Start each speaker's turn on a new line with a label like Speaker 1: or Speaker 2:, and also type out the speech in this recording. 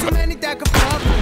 Speaker 1: too many that could pop.